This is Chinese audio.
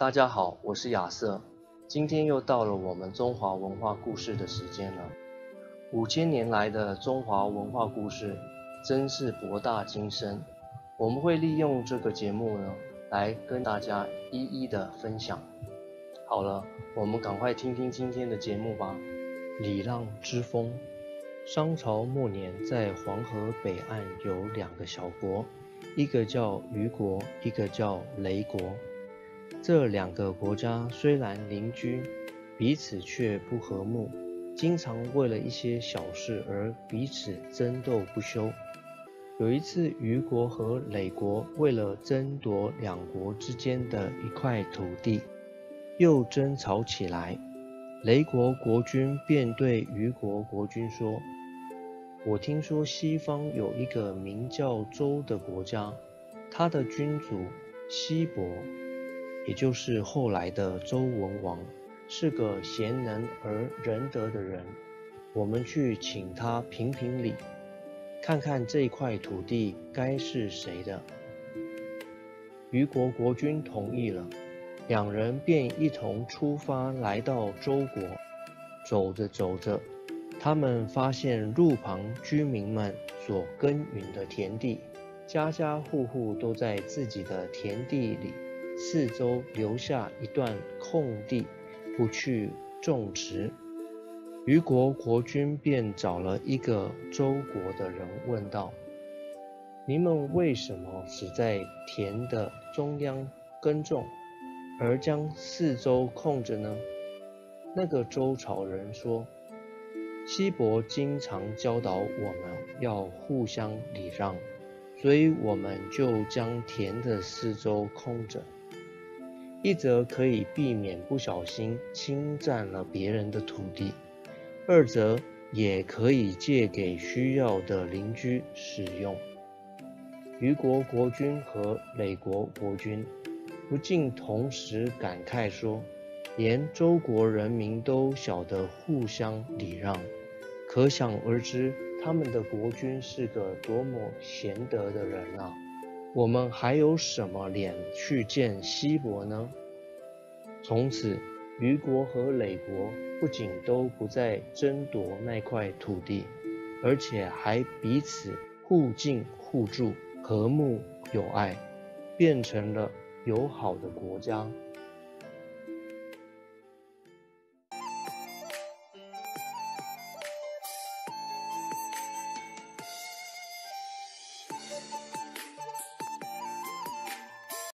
大家好，我是亚瑟。今天又到了我们中华文化故事的时间了。五千年来的中华文化故事真是博大精深，我们会利用这个节目呢，来跟大家一一的分享。好了，我们赶快听听今天的节目吧。礼让之风。商朝末年，在黄河北岸有两个小国，一个叫虞国，一个叫雷国。这两个国家虽然邻居，彼此却不和睦，经常为了一些小事而彼此争斗不休。有一次，虞国和诔国为了争夺两国之间的一块土地，又争吵起来。雷国国君便对虞国国君说。我听说西方有一个名叫周的国家，他的君主西伯，也就是后来的周文王，是个贤能而仁德的人。我们去请他评评理，看看这块土地该是谁的。虞国国君同意了，两人便一同出发，来到周国。走着走着。他们发现路旁居民们所耕耘的田地，家家户户都在自己的田地里四周留下一段空地，不去种植。虞国国君便找了一个周国的人问道：“你们为什么只在田的中央耕种，而将四周空着呢？”那个周朝人说。西伯经常教导我们要互相礼让，所以我们就将田的四周空着，一则可以避免不小心侵占了别人的土地，二则也可以借给需要的邻居使用。虞国国君和诔国国君不禁同时感慨说：“连周国人民都晓得互相礼让。”可想而知，他们的国君是个多么贤德的人啊！我们还有什么脸去见西伯呢？从此，虞国和磊国不仅都不再争夺那块土地，而且还彼此互敬互助，和睦友爱，变成了友好的国家。